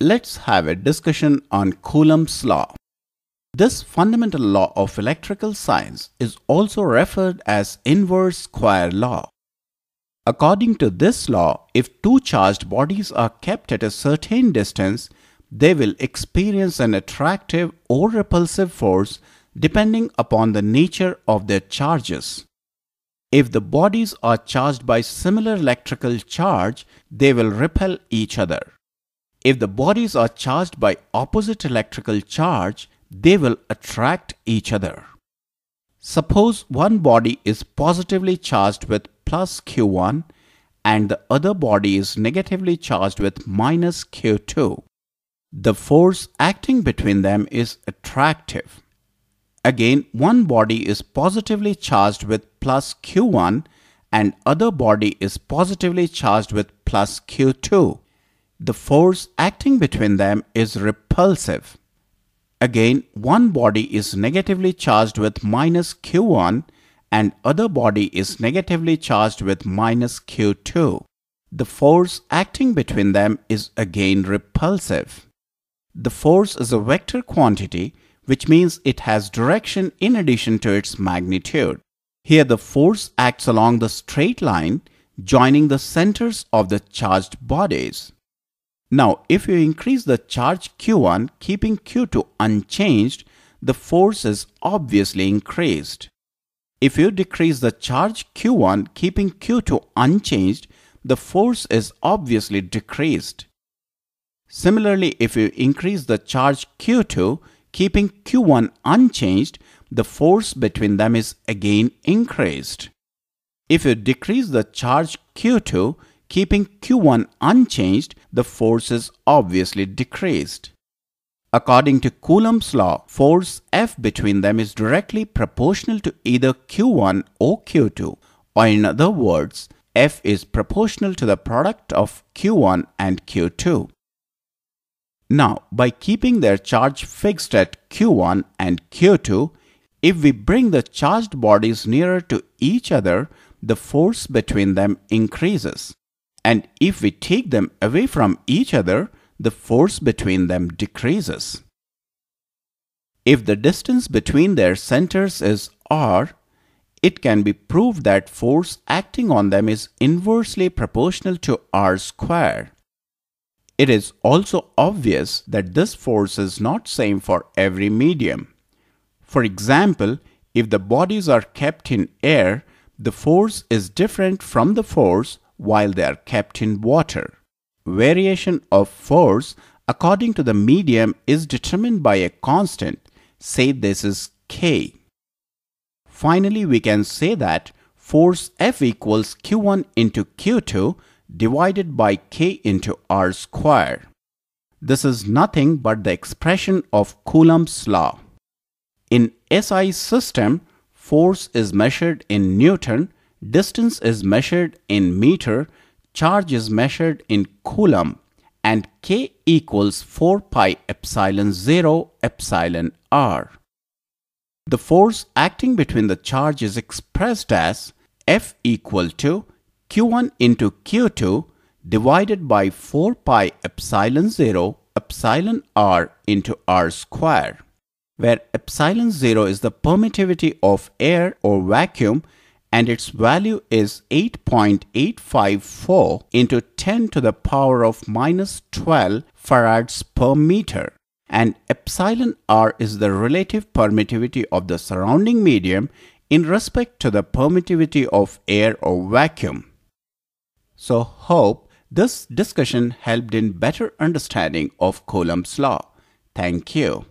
Let's have a discussion on Coulomb's law. This fundamental law of electrical science is also referred as inverse square law. According to this law, if two charged bodies are kept at a certain distance, they will experience an attractive or repulsive force depending upon the nature of their charges. If the bodies are charged by similar electrical charge, they will repel each other. If the bodies are charged by opposite electrical charge, they will attract each other. Suppose one body is positively charged with plus Q1 and the other body is negatively charged with minus Q2. The force acting between them is attractive. Again, one body is positively charged with plus Q1 and other body is positively charged with plus Q2 the force acting between them is repulsive. Again, one body is negatively charged with minus q1 and other body is negatively charged with minus q2. The force acting between them is again repulsive. The force is a vector quantity which means it has direction in addition to its magnitude. Here the force acts along the straight line joining the centers of the charged bodies. Now, if you increase the charge Q1 keeping Q2 unchanged, the force is obviously increased. If you decrease the charge Q1 keeping Q2 unchanged, the force is obviously decreased. Similarly, if you increase the charge Q2 keeping Q1 unchanged, the force between them is again increased. If you decrease the charge Q2 keeping Q1 unchanged, the force is obviously decreased. According to Coulomb's law, force F between them is directly proportional to either Q1 or Q2, or in other words, F is proportional to the product of Q1 and Q2. Now, by keeping their charge fixed at Q1 and Q2, if we bring the charged bodies nearer to each other, the force between them increases and if we take them away from each other, the force between them decreases. If the distance between their centers is r, it can be proved that force acting on them is inversely proportional to r square. It is also obvious that this force is not same for every medium. For example, if the bodies are kept in air, the force is different from the force while they are kept in water. Variation of force according to the medium is determined by a constant, say this is K. Finally, we can say that force F equals Q1 into Q2 divided by K into R square. This is nothing but the expression of Coulomb's law. In SI system, force is measured in Newton Distance is measured in meter, charge is measured in coulomb, and K equals 4 pi epsilon 0 epsilon r. The force acting between the charge is expressed as F equal to Q1 into Q2 divided by 4 pi epsilon 0 epsilon r into r square, where epsilon 0 is the permittivity of air or vacuum and its value is 8.854 into 10 to the power of minus 12 farads per meter. And epsilon r is the relative permittivity of the surrounding medium in respect to the permittivity of air or vacuum. So hope this discussion helped in better understanding of Coulomb's law. Thank you.